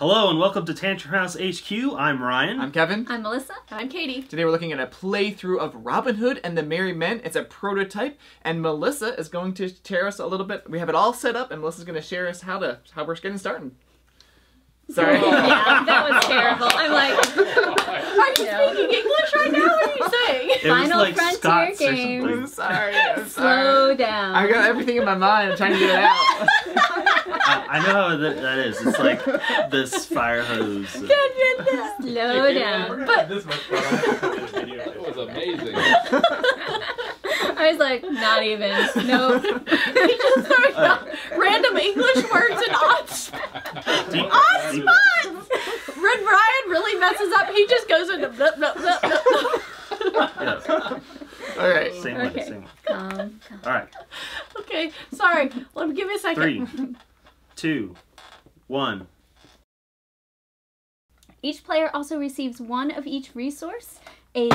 Hello and welcome to Tantrum House HQ. I'm Ryan. I'm Kevin. I'm Melissa. I'm Katie. Today we're looking at a playthrough of Robin Hood and the Merry Men. It's a prototype, and Melissa is going to share us a little bit. We have it all set up, and Melissa's going to share us how to how we're getting started. Sorry. yeah, that was terrible. I'm like, Are you speaking English right now? What are you saying? it Final was like Frontier Scots game. something. I'm sorry. I'm slow down. I got everything in my mind. I'm trying to get it out. I, I know how that, that is. It's like this fire hose. Slow down. But- this much fun. It was amazing. I was like, not even. Nope. he just started Uh, random English words and odds. deep- Odd spots! When Ryan really messes up, he just goes into blip, blip, blip, blip. yeah, All right. same way, Okay. same way. Calm, calm. All right, Okay, sorry. Let me give me a second. three, two, one. Each player also receives one of each resource, a